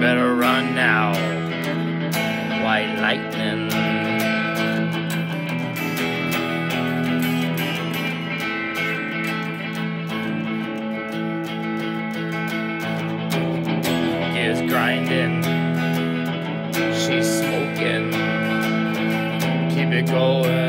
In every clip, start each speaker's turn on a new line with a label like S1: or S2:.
S1: Better run now, White Lightning. Gears grinding, she's smoking. Keep it going.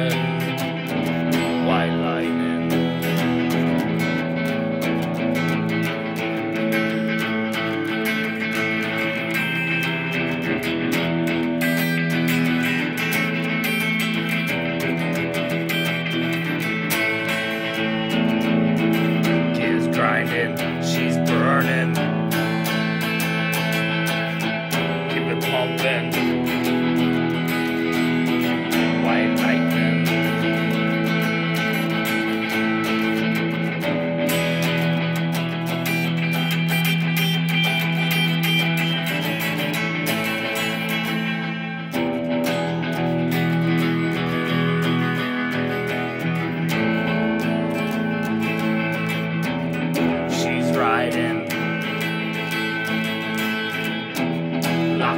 S1: Keep it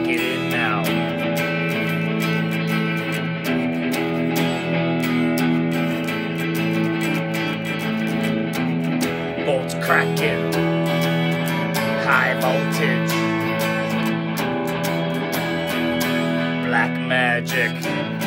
S1: Lock it in now. Bolts cracking. High voltage. Black magic.